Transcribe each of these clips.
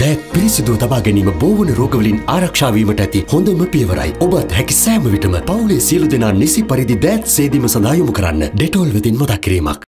දෑත් පිරිසිදුව තබා ගැනීම බෝවන රෝගවලින් ආරක්ෂාවීමට ඇති හොඳම පියවරයි. ඔබත් හැකි සෑම විටම පවුලේ සියලු දෙනා නිසි පරිදි දෑත් සේදීම සඳහා යොමු කරන්න. ඩෙටෝල් වෙතින් මතක් කිරීමක්.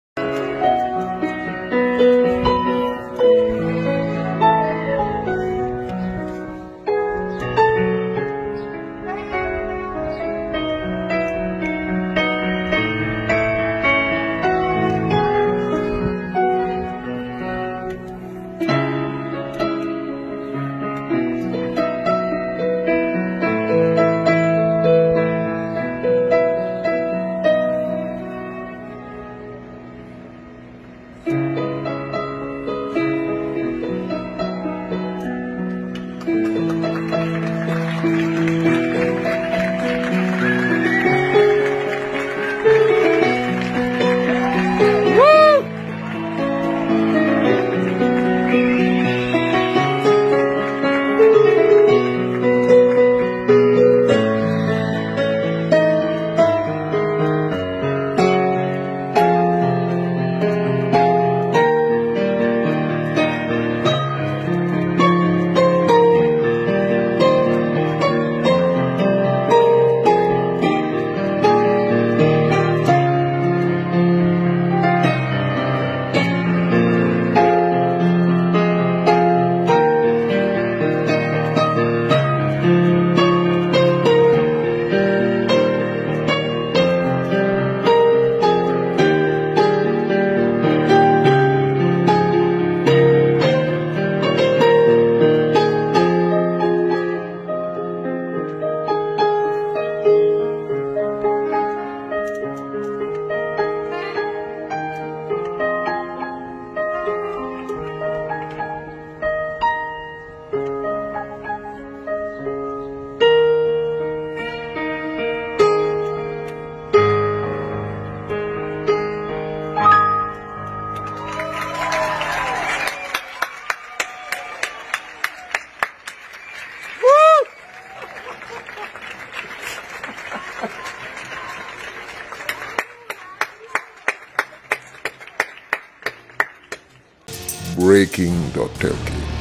breaking.lk